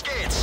skates.